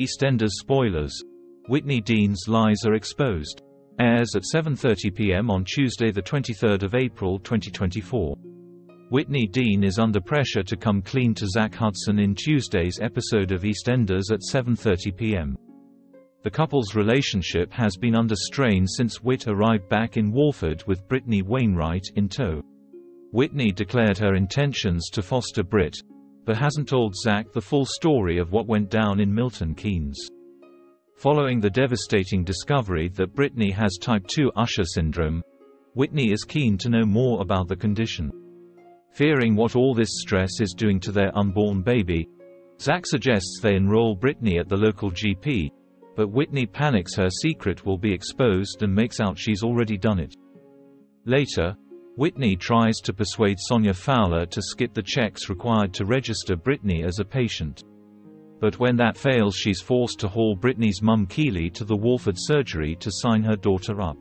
EastEnders spoilers. Whitney Dean's lies are exposed. Airs at 7.30 p.m. on Tuesday 23 April 2024. Whitney Dean is under pressure to come clean to Zach Hudson in Tuesday's episode of EastEnders at 7.30 p.m. The couple's relationship has been under strain since Whit arrived back in Walford with Britney Wainwright in tow. Whitney declared her intentions to foster Brit, but hasn't told Zach the full story of what went down in Milton Keynes. Following the devastating discovery that Britney has type 2 Usher syndrome, Whitney is keen to know more about the condition. Fearing what all this stress is doing to their unborn baby, Zach suggests they enroll Britney at the local GP, but Whitney panics her secret will be exposed and makes out she's already done it. Later, Whitney tries to persuade Sonia Fowler to skip the checks required to register Britney as a patient. But when that fails she's forced to haul Britney's mum Keely to the Walford surgery to sign her daughter up.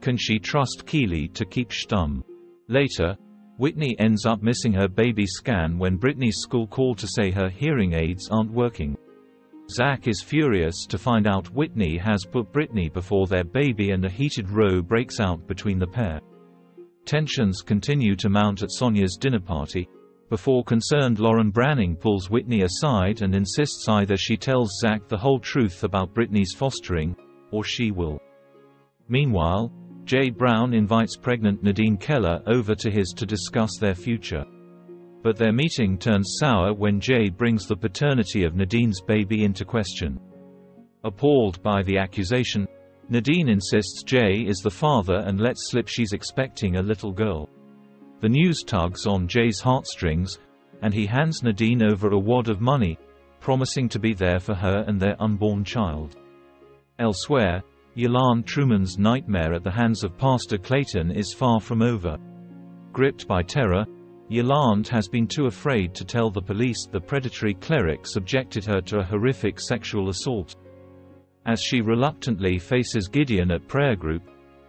Can she trust Keely to keep stum? Later, Whitney ends up missing her baby scan when Britney's school called to say her hearing aids aren't working. Zach is furious to find out Whitney has put Britney before their baby and a heated row breaks out between the pair. Tensions continue to mount at Sonia's dinner party, before concerned Lauren Branning pulls Whitney aside and insists either she tells Zach the whole truth about Britney's fostering, or she will. Meanwhile, Jay Brown invites pregnant Nadine Keller over to his to discuss their future. But their meeting turns sour when Jay brings the paternity of Nadine's baby into question. Appalled by the accusation, Nadine insists Jay is the father and lets slip she's expecting a little girl. The news tugs on Jay's heartstrings, and he hands Nadine over a wad of money, promising to be there for her and their unborn child. Elsewhere, Yolande Truman's nightmare at the hands of Pastor Clayton is far from over. Gripped by terror, Yolande has been too afraid to tell the police the predatory cleric subjected her to a horrific sexual assault. As she reluctantly faces Gideon at prayer group,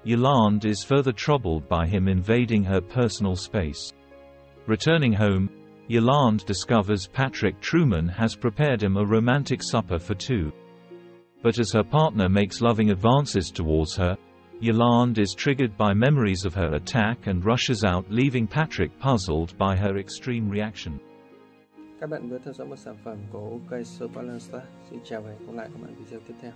Yolande is further troubled by him invading her personal space. Returning home, Yolande discovers Patrick Truman has prepared him a romantic supper for two. But as her partner makes loving advances towards her, Yolande is triggered by memories of her attack and rushes out leaving Patrick puzzled by her extreme reaction. Các bạn vừa theo dõi một sản phẩm của OK Solar Xin chào và hẹn gặp lại các bạn video tiếp theo.